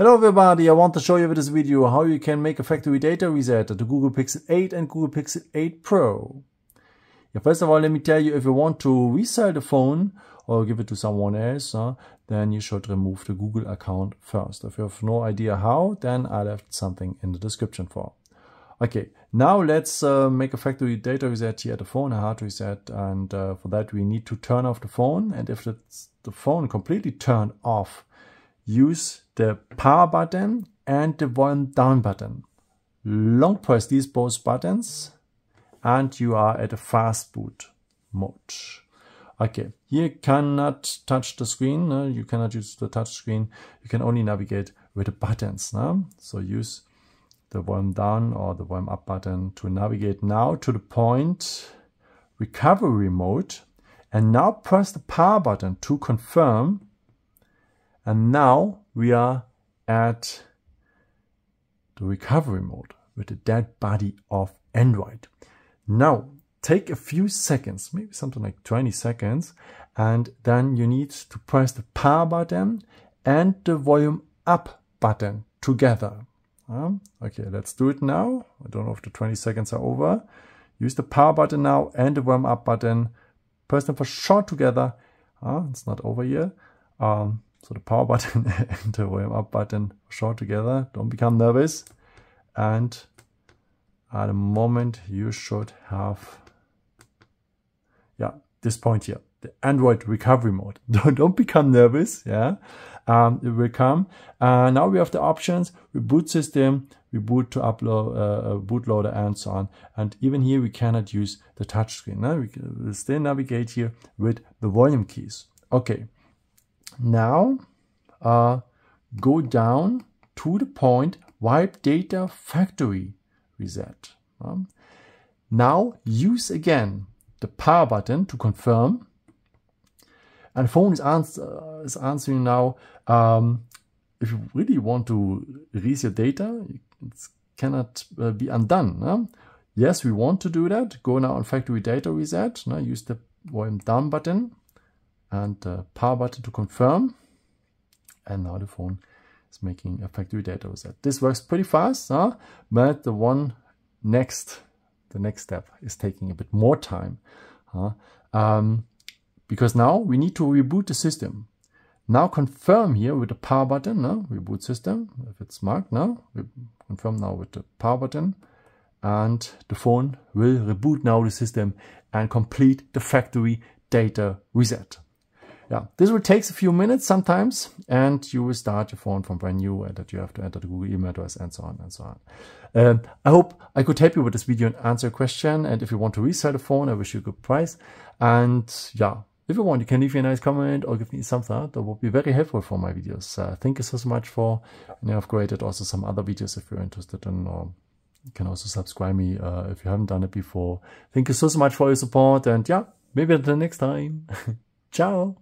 Hello everybody, I want to show you with this video how you can make a factory data reset to Google Pixel 8 and Google Pixel 8 Pro. Yeah, first of all, let me tell you, if you want to resell the phone or give it to someone else, then you should remove the Google account first. If you have no idea how, then I left something in the description for. Okay, now let's uh, make a factory data reset here at the phone, a hard reset, and uh, for that we need to turn off the phone, and if the phone completely turned off, use the power button and the volume down button. Long press these both buttons and you are at a fast boot mode. Okay, you cannot touch the screen. You cannot use the touch screen. You can only navigate with the buttons. No? So use the volume down or the volume up button to navigate now to the point recovery mode and now press the power button to confirm and now we are at the recovery mode with the dead body of Android. Now take a few seconds, maybe something like 20 seconds, and then you need to press the power button and the volume up button together. Um, okay, let's do it now. I don't know if the 20 seconds are over. Use the power button now and the volume up button. Press them for short together. Uh, it's not over yet. Um, so the power button and the volume up button short together. Don't become nervous. And at the moment you should have, yeah, this point here, the Android recovery mode. Don't, don't become nervous. Yeah. Um, it will come. Uh, now we have the options, reboot system, reboot to upload, uh, bootloader and so on. And even here we cannot use the touchscreen. Now we can still navigate here with the volume keys. Okay. Now uh, go down to the point wipe data factory reset. Um, now use again the power button to confirm. And phone is, answer, is answering now, um, if you really want to erase your data, it cannot uh, be undone. Yes, we want to do that. Go now on factory data reset. Now use the volume down button and the power button to confirm. And now the phone is making a factory data reset. This works pretty fast, huh? but the one next, the next step is taking a bit more time. Huh? Um, because now we need to reboot the system. Now confirm here with the power button, no? reboot system, if it's marked now, we confirm now with the power button and the phone will reboot now the system and complete the factory data reset yeah, this will take a few minutes sometimes, and you will start your phone from brand new, and that you have to enter the Google email address and so on and so on. Um, I hope I could help you with this video and answer a question. And if you want to resell the phone, I wish you a good price. And yeah, if you want, you can leave me a nice comment or give me something out. That would be very helpful for my videos. Uh, thank you so much for, and I've created also some other videos if you're interested in, or you can also subscribe me uh, if you haven't done it before. Thank you so, so much for your support. And yeah, maybe until next time. Ciao.